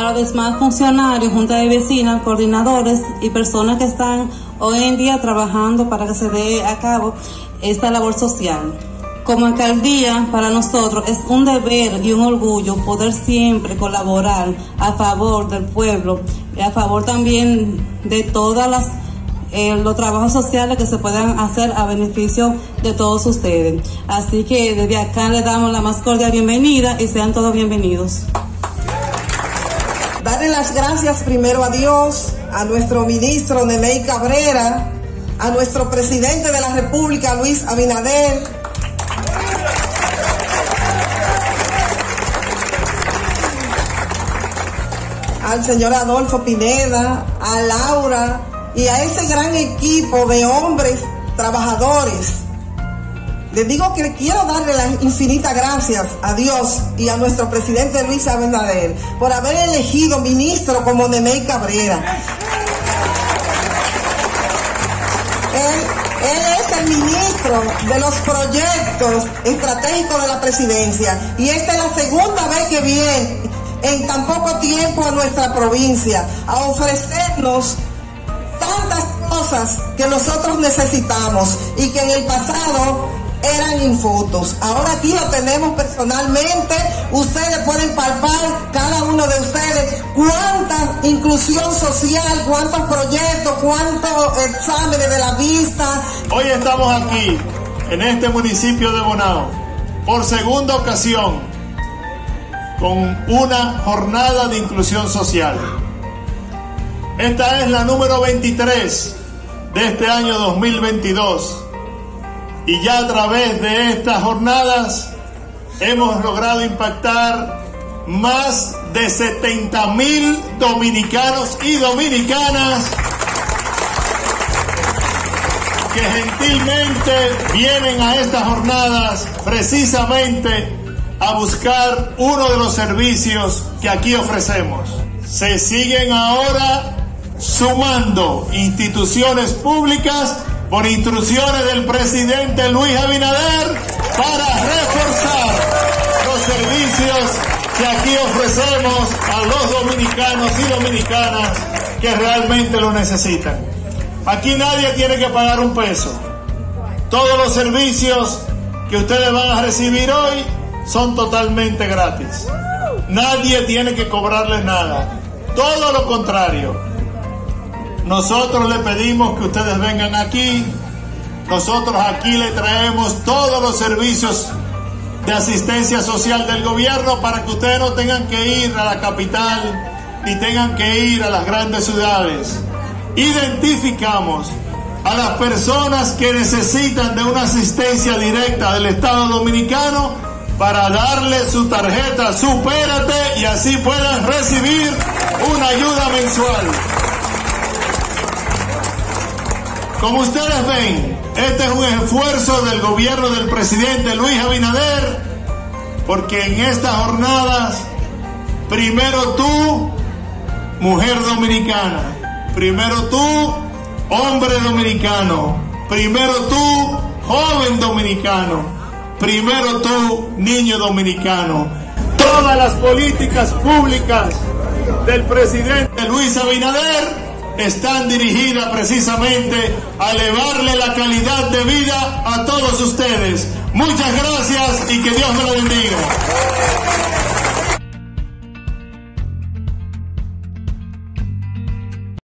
a los demás funcionarios, junta de vecinas, coordinadores y personas que están hoy en día trabajando para que se dé a cabo esta labor social. Como alcaldía, para nosotros es un deber y un orgullo poder siempre colaborar a favor del pueblo y a favor también de todas las eh, los trabajos sociales que se puedan hacer a beneficio de todos ustedes. Así que desde acá les damos la más cordial bienvenida y sean todos bienvenidos. Darle las gracias primero a Dios, a nuestro ministro Nemey Cabrera, a nuestro presidente de la República Luis Abinader, al señor Adolfo Pineda, a Laura y a ese gran equipo de hombres trabajadores. Les digo que quiero darle las infinitas gracias a Dios y a nuestro presidente Luis Abinader por haber elegido ministro como Nemey Cabrera. Él es el ministro de los proyectos estratégicos de la presidencia y esta es la segunda vez que viene en tan poco tiempo a nuestra provincia a ofrecernos tantas cosas que nosotros necesitamos y que en el pasado eran en fotos. Ahora aquí lo tenemos personalmente. Ustedes pueden palpar, cada uno de ustedes, cuánta inclusión social, cuántos proyectos, cuántos exámenes de la vista. Hoy estamos aquí, en este municipio de Bonao, por segunda ocasión, con una jornada de inclusión social. Esta es la número 23 de este año 2022 y ya a través de estas jornadas hemos logrado impactar más de 70 mil dominicanos y dominicanas que gentilmente vienen a estas jornadas precisamente a buscar uno de los servicios que aquí ofrecemos. Se siguen ahora sumando instituciones públicas por instrucciones del presidente Luis Abinader para reforzar los servicios que aquí ofrecemos a los dominicanos y dominicanas que realmente lo necesitan. Aquí nadie tiene que pagar un peso. Todos los servicios que ustedes van a recibir hoy son totalmente gratis. Nadie tiene que cobrarles nada. Todo lo contrario. Nosotros le pedimos que ustedes vengan aquí. Nosotros aquí le traemos todos los servicios de asistencia social del gobierno para que ustedes no tengan que ir a la capital ni tengan que ir a las grandes ciudades. Identificamos a las personas que necesitan de una asistencia directa del Estado Dominicano para darle su tarjeta Supérate y así puedan recibir una ayuda mensual. Como ustedes ven, este es un esfuerzo del gobierno del presidente Luis Abinader, porque en estas jornadas, primero tú, mujer dominicana, primero tú, hombre dominicano, primero tú, joven dominicano, primero tú, niño dominicano. Todas las políticas públicas del presidente Luis Abinader están dirigidas precisamente a elevarle la calidad de vida a todos ustedes. Muchas gracias y que Dios me lo bendiga.